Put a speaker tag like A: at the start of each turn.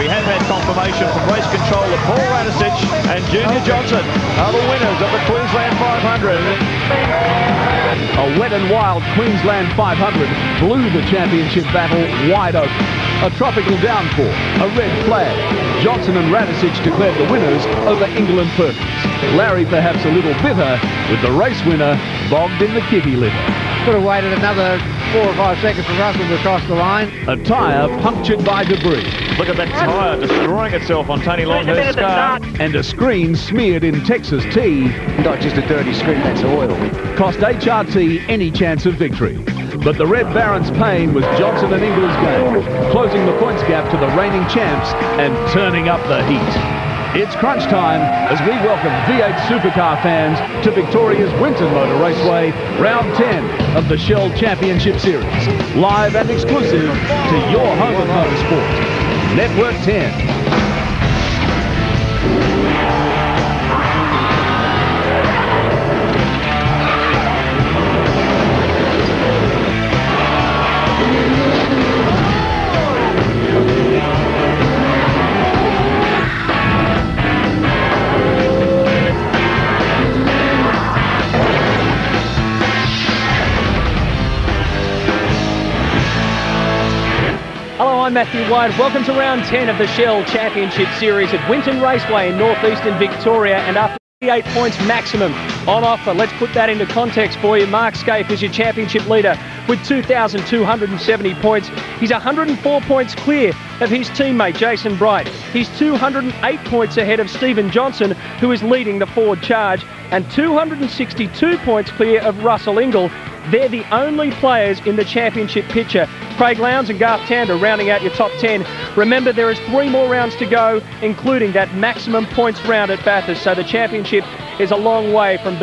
A: We have had confirmation from race control that Paul Radisich and Junior Johnson are the winners of the Queensland 500.
B: A wet and wild Queensland 500 blew the championship battle wide open. A tropical downpour, a red flag. Johnson and Radisich declared the winners over Ingall and Perkins. Larry perhaps a little bitter with the race winner bogged in the kitty litter.
C: Could have waited another four or five seconds for Russell to cross the line.
B: A tyre punctured by debris.
A: Look at that tyre destroying itself on Tony Longhurst's car.
B: And a screen smeared in Texas tea.
D: Not just a dirty screen, that's oil.
B: Cost HRT any chance of victory. But the Red Baron's pain was Johnson and Ingall's gain, closing the points gap to the reigning champs and turning up the heat. It's crunch time as we welcome V8 supercar fans to Victoria's Winton Motor Raceway, round 10 of the Shell Championship Series. Live and exclusive to your home of motorsport. Network 10.
E: I'm Matthew White. Welcome to round 10 of the Shell Championship Series at Winton Raceway in northeastern Victoria. And after 38 points maximum on offer, let's put that into context for you. Mark Skaife is your championship leader with 2,270 points. He's 104 points clear of his teammate Jason Bright. He's 208 points ahead of Steven Johnson, who is leading the Ford charge, and 262 points clear of Russell Ingall. They're the only players in the championship picture. Craig Lowndes and Garth Tander rounding out your top 10. Remember, there is three more rounds to go, including that maximum points round at Bathurst, so the championship is a long way from